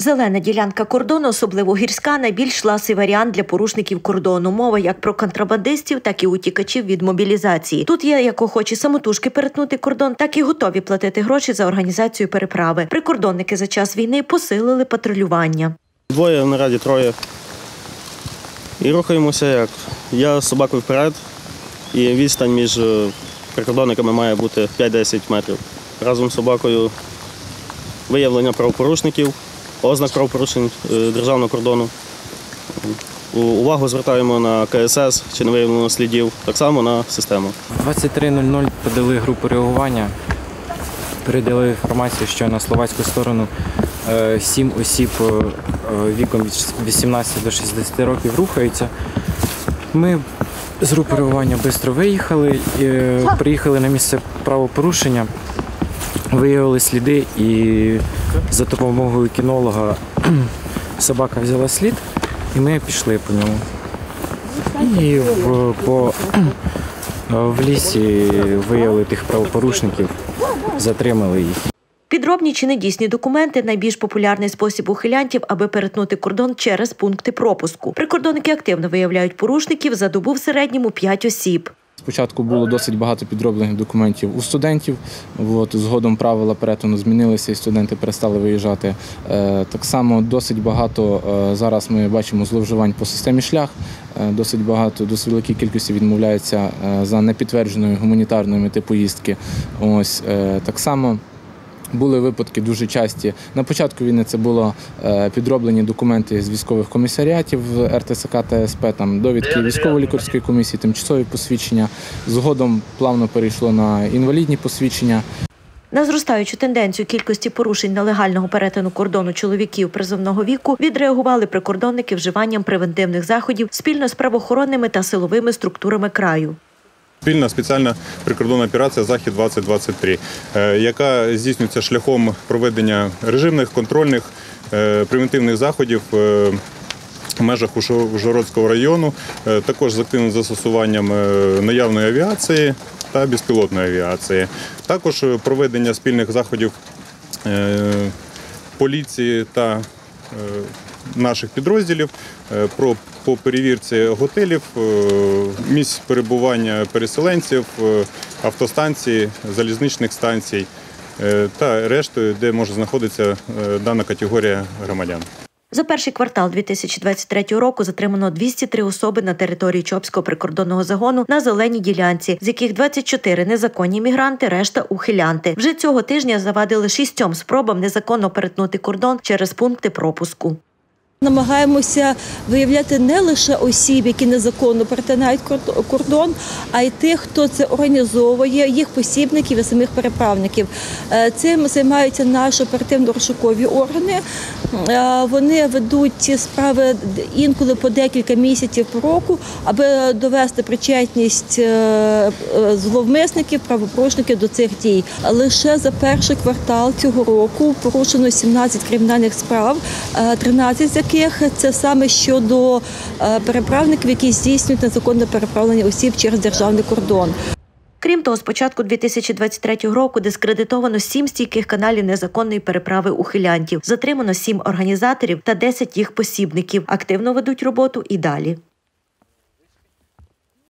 Зелена ділянка кордону, особливо гірська, найбільш ласий варіант для порушників кордону. Мова як про контрабандистів, так і утікачів від мобілізації. Тут є як охочі самотужки перетнути кордон, так і готові платити гроші за організацію переправи. Прикордонники за час війни посилили патрулювання. Двоє на раді троє. І рухаємося як. Я з собакою вперед, і відстань між е, прикордонниками має бути 5-10 метрів. Разом з собакою виявлення правопорушників, ознак правопорушень е, державного кордону. Увагу звертаємо на КСС, чи не виявлено слідів, так само на систему. 23.00 подали групу реагування. Передали інформацію, що на словацьку сторону е, сім осіб е, віком від 18 до 60 років рухаються. Ми з групи реагування швидко виїхали, приїхали на місце правопорушення, виявили сліди і за допомогою кінолога собака взяла слід, і ми пішли по ньому. І в, по, в лісі виявили тих правопорушників, затримали їх. Підробні чи недійсні документи найбільш популярний спосіб ухилянтів, аби перетнути кордон через пункти пропуску. Прикордонники активно виявляють порушників за добу в середньому 5 осіб. Спочатку було досить багато підроблених документів у студентів. От, згодом правила перетину змінилися і студенти перестали виїжджати. Е, так само досить багато е, зараз ми бачимо зловживань по системі шлях. Е, досить багато, досить великій кількості відмовляються за непідтвердженою гуманітарною мети поїздки. Ось так само. Були випадки дуже часті. На початку війни це було е, підроблені документи з військових комісаріатів РТСК та СП, там довідки військово-лікарської комісії, тимчасові посвідчення. Згодом плавно перейшло на інвалідні посвідчення. На зростаючу тенденцію кількості порушень нелегального перетину кордону чоловіків призовного віку відреагували прикордонники вживанням превентивних заходів спільно з правоохоронними та силовими структурами краю. Спільна спеціальна прикордонна операція Захід 2023 е, яка здійснюється шляхом проведення режимних контрольних е, превентивних заходів. е, В межах Ужго- Ужгородського району, також з активним застосуванням наявної авіації та безпілотної авіації. Також проведення спільних заходів поліції та наших підрозділів е, про по перевірці готелів, е, місць перебування переселенців, е, автостанцій, залізничних станцій та рештою, де може знаходитися дана категорія громадян. За перший квартал 2023 року затримано 203 особи на території Чопського прикордонного загону на зеленій ділянці, з яких 24 незаконні мігранти, решта ухилянти. Вже цього тижня завадили шістьом спробам незаконно перетнути кордон через пункти пропуску. Намагаємося виявляти не лише осіб, які незаконно перетинають корд- кордон, а й тих, хто це організовує, їх посібників і самих переправників. Е, Цим займаються наші оперативно-розшукові органи. Е, Вони ведуть ці справи інколи по декілька місяців по року, аби довести причетність е, зловмисників, правопорушників до цих дій. Лише за перший квартал цього року порушено 17 кримінальних справ, е, 13 з яких це саме щодо е, переправників, які здійснюють незаконне переправлення осіб через державний кордон. Крім того, з початку 2023 року дискредитовано сім стійких каналів незаконної переправи ухилянтів. Затримано сім організаторів та 10 їх посібників. Активно ведуть роботу і далі.